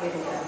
Venezuela.